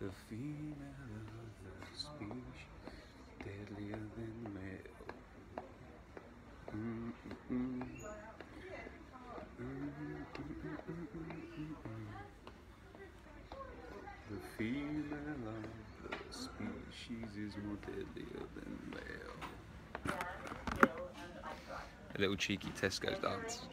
The female of the species deadlier than male. Mm, mm, mm. The female of the species is more deadlier than male. A little cheeky Tesco's dance.